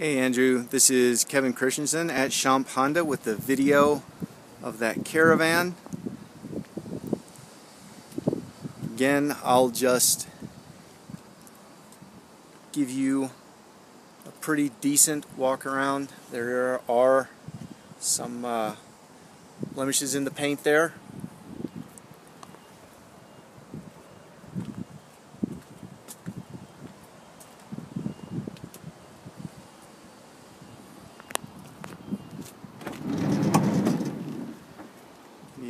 Hey Andrew, this is Kevin Kristiansen at Schomp Honda with the video of that caravan. Again, I'll just give you a pretty decent walk around. There are some uh, blemishes in the paint there.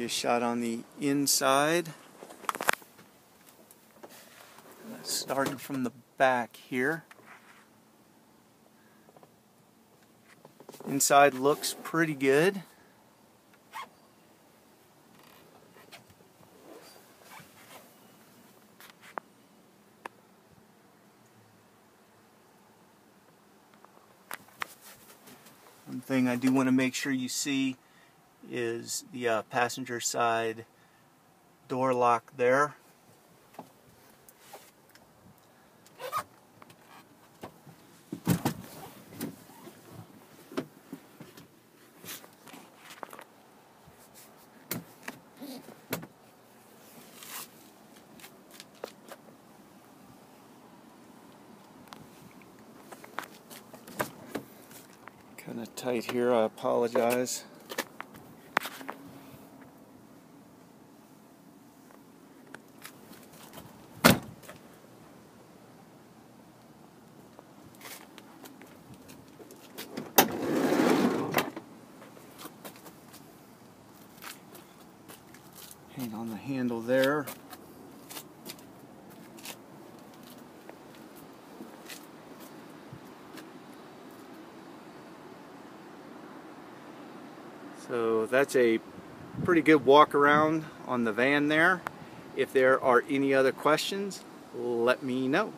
Be a shot on the inside. Starting from the back here. Inside looks pretty good. One thing I do want to make sure you see is the uh, passenger side door lock there. Kind of tight here, I apologize. Hang on the handle there. So that's a pretty good walk around on the van there. If there are any other questions, let me know.